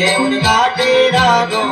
घेऊन काठी रागो